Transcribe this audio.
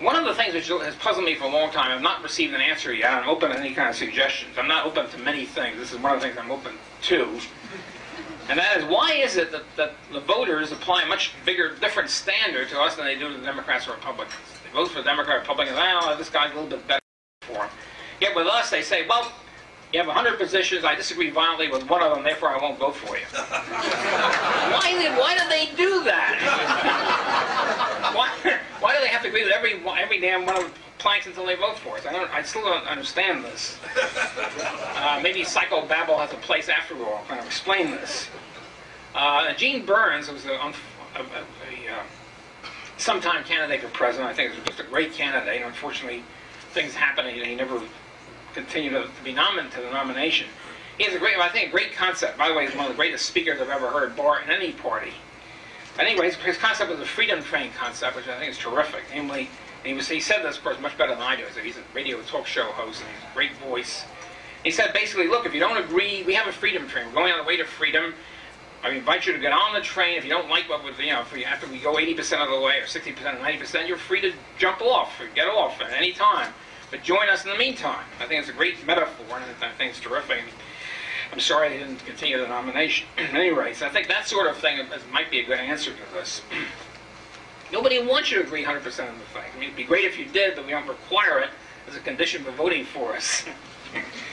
One of the things which has puzzled me for a long time, I've not received an answer yet. I'm open to any kind of suggestions. I'm not open to many things. This is one of the things I'm open to. And that is, why is it that, that the voters apply a much bigger, different standard to us than they do to the Democrats or Republicans? They vote for the Democrat, Republican, well, oh, this guy's a little bit better for him. Yet with us, they say, well, you have 100 positions, I disagree violently with one of them, therefore I won't vote for you. why, why do they do that? why, why do they have to agree with every, every damn one of the planks until they vote for us? I, don't, I still don't understand this. Uh, maybe psychobabble has a place after all, kind of explain this. Uh, Gene Burns was a, a, a, a uh, sometime candidate for president. I think he was just a great candidate. Unfortunately, things happened and he never continued to, to be nominated to the nomination. He has a great, I think, a great concept. By the way, he's one of the greatest speakers I've ever heard, bar in any party. Anyway, his, concept was the freedom train concept, which I think is terrific. Namely, he, was, he said this, of course, much better than I do. So he's a radio talk show host and he's a great voice. He said basically, look, if you don't agree, we have a freedom train. We're going on the way to freedom. I invite you to get on the train. If you don't like what we're, you know, after we go 80% of the way or 60% or 90%, you're free to jump off or get off at any time. But join us in the meantime. I think it's a great metaphor, and I think it's terrific. I'm sorry they didn't continue the nomination. At anyway, so I think that sort of thing might be a good answer to this. Nobody wants you to agree 100% on the thing. I mean, it'd be great if you did, but we don't require it as a condition for voting for us.